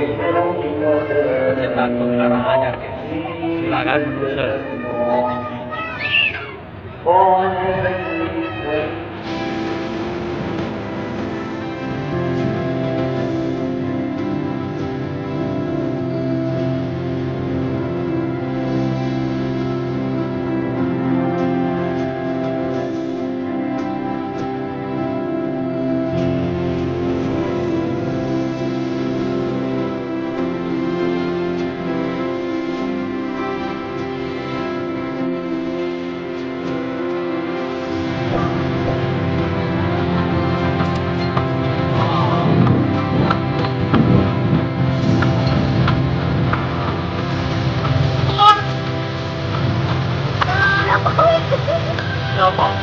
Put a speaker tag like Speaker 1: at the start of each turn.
Speaker 1: Saya takut larang ajar ya. Silakan. 要跑要跑